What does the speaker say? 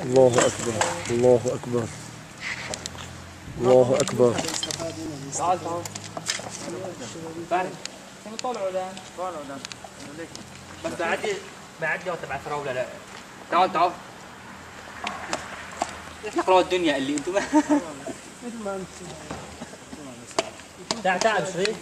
الله أكبر. الله أكبر. الله أكبر. تعال تعال بارد شنو طالعوا ده؟ طالعوا ده بس بعدي بعدي تبع فراولة لا. تعال تعال. إحنا قراءة الدنيا اللي أنتم مثل ما انت تعال تعال بشري